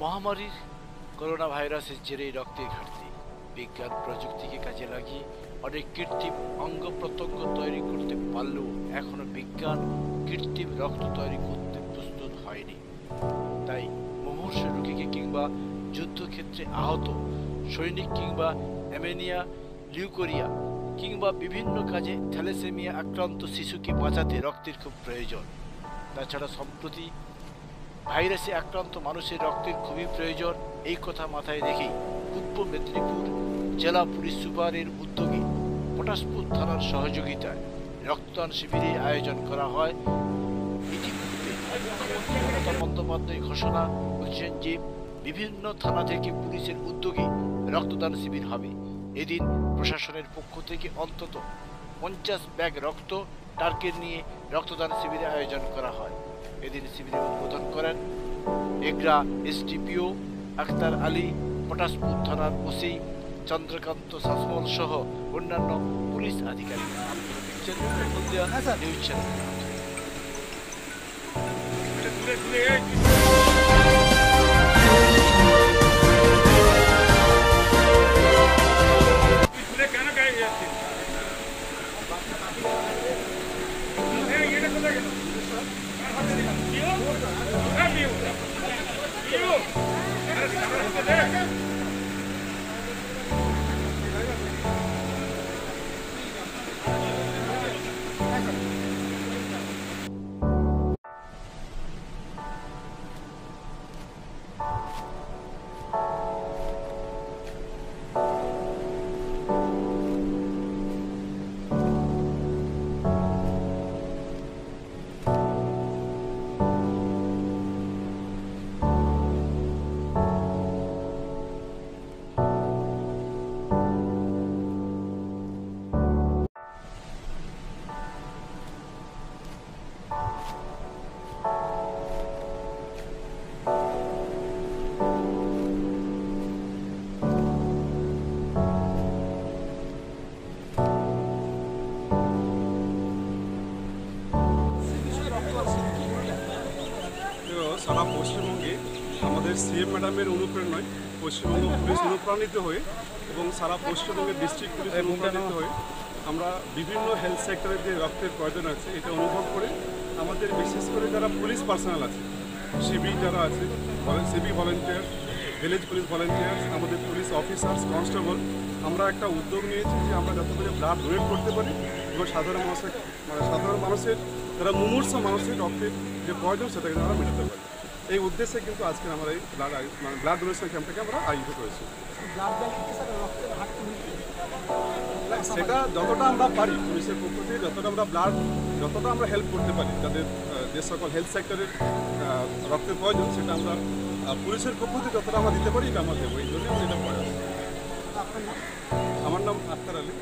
মহামারীর করোনা ভাইরাসের জেরেই রক্তের ঘাটতি। বিজ্ঞান প্রযুক্তিকে কাজে লাগিয়ে অনেক কৃত্রিম অঙ্গ প্রত্যঙ্গ তৈরি করতে পারলেও এখনও বিজ্ঞান কৃত্রিম রক্ত তৈরি করতে প্রস্তুত হয়নি। তাই মুমূর্ষ রোগীকে কিংবা যুদ্ধক্ষেত্রে আহত সৈনিক কিংবা অ্যামেনিয়া, লিউকোরিয়া কিংবা বিভিন্ন কাজে থ্যালেসেমিয়া আক্রান্ত শিশুকে বাঁচাতে রক্তের খুব প্রয়োজন। তাছাড়া সম্প্রতি ভাইরাসে আক্রান্ত মানুষের রক্তের খুবই প্রয়োজন, এই কথা মাথায় রেখেই পূর্ব মেদিনীপুর জেলা পুলিশ সুপারের উদ্যোগে পটাশপুর থানার সহযোগিতায় রক্তদান শিবিরের আয়োজন করা হয়। মমতা বন্দ্যোপাধ্যায় ঘোষণা করেছেন যে বিভিন্ন থানা থেকে পুলিশের উদ্যোগে রক্তদান শিবির হবে। এদিন প্রশাসনের পক্ষ থেকে অন্তত পঞ্চাশ ব্যাগ রক্ত টার্গেট নিয়ে রক্তদান শিবিরের আয়োজন করা হয়। এদিন শিবিরের উদ্বোধন করেন এগরা এসডিপিও আখতার আলী পটাশপুর থানার ওসি চন্দ্রকান্ত শাসমল সহ অন্যান্য পুলিশ আধিকারিক নিউজ চ্যানেল তুলে কেন Câmbio. সারা পশ্চিমবঙ্গে আমাদের সিএম ম্যাডামের অনুপ্রেরণায় পশ্চিমবঙ্গ পুলিশ অনুপ্রাণিত হয়ে এবং সারা পশ্চিমবঙ্গের ডিস্ট্রিক্ট পুলিশ অনুপ্রাণিত হয়ে আমরা বিভিন্ন হেলথ সেক্টরে যে রক্তের প্রয়োজন আছে এটা অনুভব করে আমাদের বিশেষ করে যারা পুলিশ পার্সোনাল আছে সিবি যারা আছে CB volunteer village police volunteers আমাদের পুলিশ অফিসার্স কনস্টেবল আমরা একটা উদ্যোগ নিয়েছি যে আমরা যত করে ব্লাড ডোনেট করতে পারি এবং সাধারণ মানুষের মানে সাধারণ মানুষের যারা মুমূর্ষ মানুষের রক্তের যে প্রয়োজন সেটাকে আমরা মেটাতে পারি। এই উদ্দেশ্যে কিন্তু আজকে আমরা এই ব্লাড মানে ব্লাড ডোনেশন ক্যাম্পটাকে আমরা আয়োজিত করেছি সেটা যতটা আমরা পারি পুলিশের পক্ষ থেকে, যতটা আমরা ব্লাড যতটা আমরা হেল্প করতে পারি, যাদের যে সকল হেলথ সেক্টরের রক্তের প্রয়োজন, সেটা আমরা পুলিশের পক্ষ থেকে যতটা আমরা দিতে পারি, এটা আমরা দেবো। এই জন্য এটা আমার নাম আক্তার আলী।